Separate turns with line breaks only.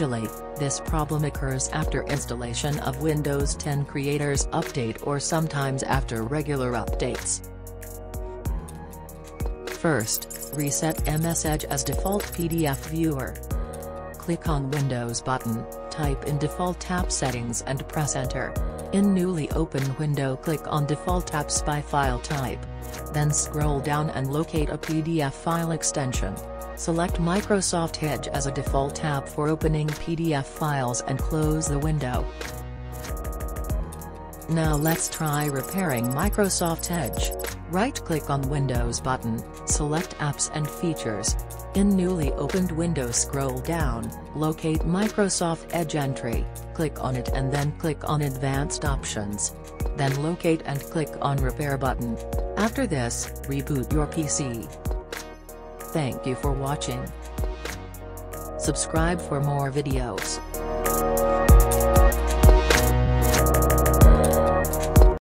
Usually, this problem occurs after installation of Windows 10 Creators Update or sometimes after regular updates. First, reset MS Edge as default PDF viewer. Click on Windows button, type in default app settings and press enter. In newly open window click on default apps by file type. Then scroll down and locate a PDF file extension. Select Microsoft Edge as a default app for opening PDF files and close the window. Now let's try repairing Microsoft Edge. Right-click on Windows button, select Apps and Features. In newly opened window scroll down, locate Microsoft Edge entry, click on it and then click on Advanced Options. Then locate and click on Repair button. After this, reboot your PC. Thank you for watching. Subscribe for more videos.